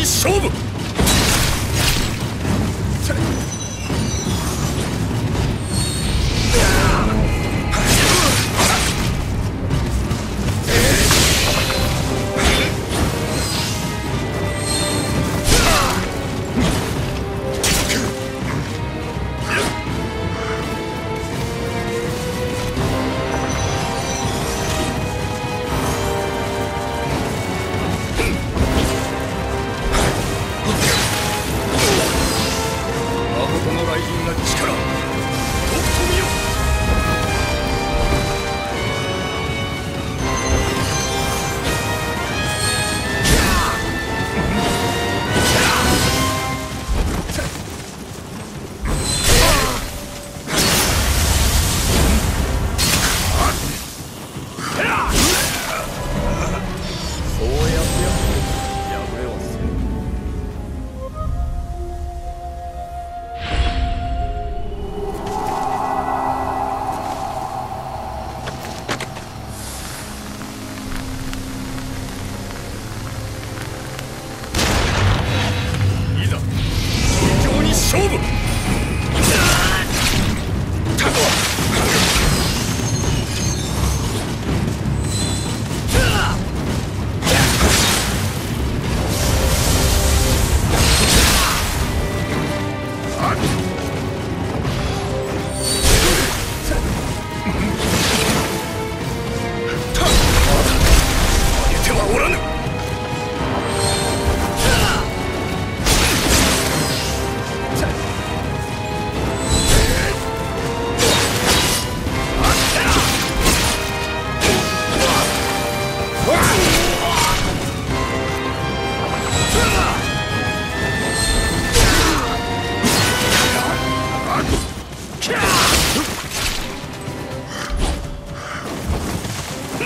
に勝負。大軍が力勝負。